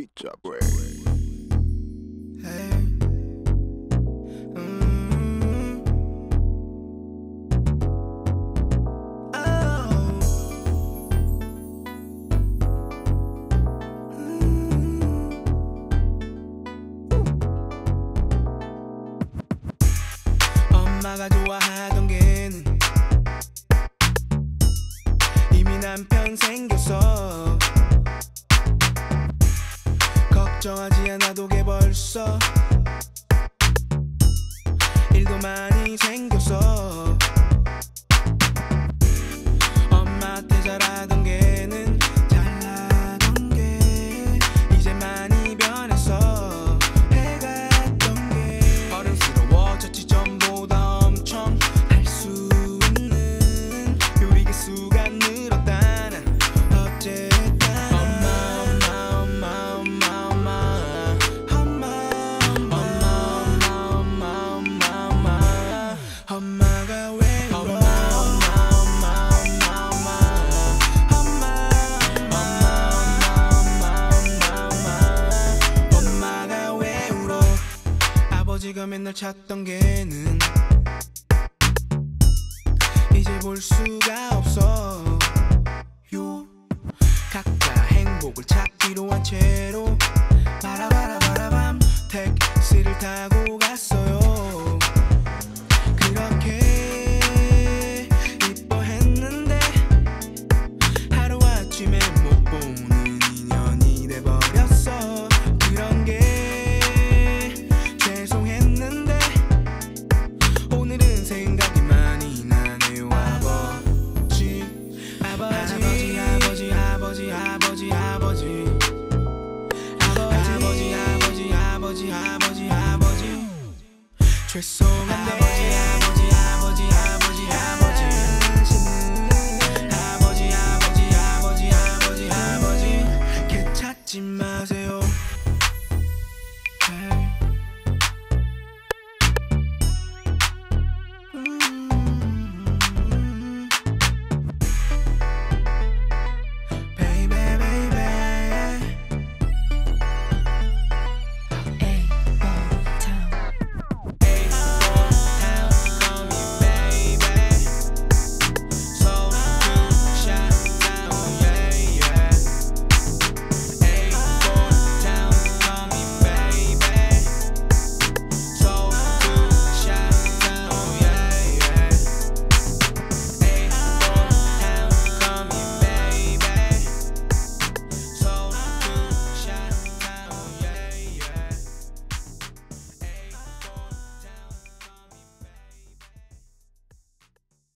Pizza Break. Hey. Mm-hmm. Oh. Mm-hmm. Magajua 걱정하지 않아도 개 벌써. 일도 많이 생겨. 네가 맨날 찾던 걔는 이제 볼 수가 없어. 요. 각자 행복을 찾기로 한 채로 바라바라바라밤 택시를 타고 capture soul.